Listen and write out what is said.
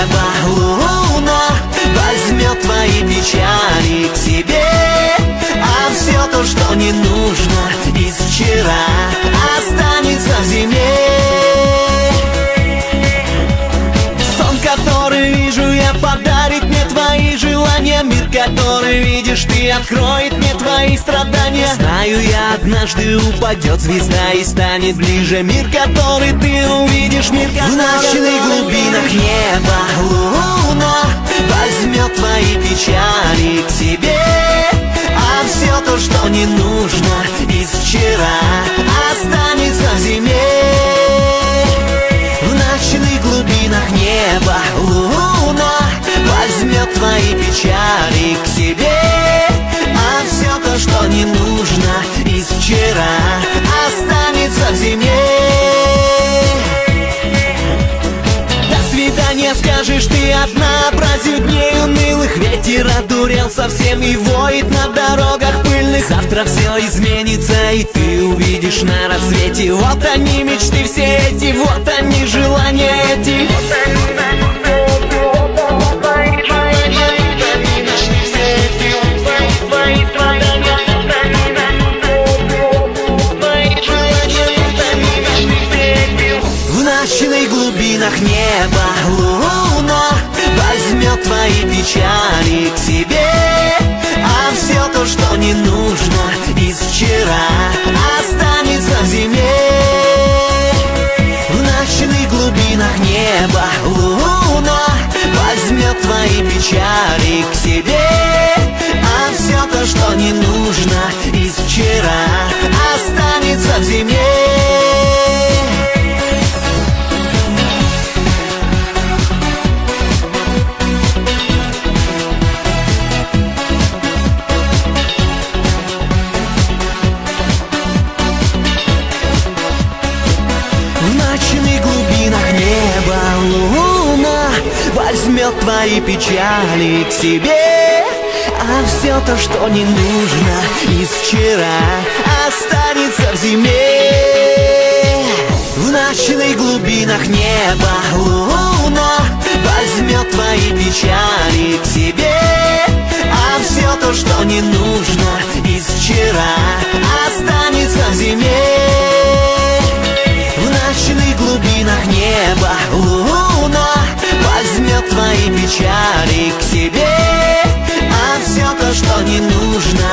неба луна Возьмет твои печали к себе. А все то, что не нужно из вчера Останется в зиме. Сон, который вижу я, подарит который видишь ты, откроет мне твои страдания. Знаю я, однажды упадет звезда и станет ближе Мир, который ты увидишь, мир, который... В ночных глубинах неба луна Возьмет твои печали к себе. А все то, что не нужно из вчера Останется в зиме. В ночных глубинах неба печали к себе А все то, что не нужно из вчера Останется в зиме. До свидания скажешь ты однообразию дней унылых Ветер одурел совсем и воет на дорогах пыльных. Завтра все изменится и ты увидишь на рассвете. Вот они мечты все эти, вот они желания эти. В ночных глубинах неба. Луна Возьмет твои печали к себе. А все то, что не нужно из вчера Останется в зиме. В ночных глубинах неба луна Возьмет твои печали к себе ночных глубинах неба луна Возьмет твои печали к себе. А все то, что не нужно из вчера Останется в зиме. В ночных глубинах неба луна Возьмет твои печали к себе. А все то, что не нужно из вчера печали к себе. А все то, что не нужно